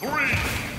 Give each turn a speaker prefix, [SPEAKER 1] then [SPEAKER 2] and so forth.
[SPEAKER 1] Three,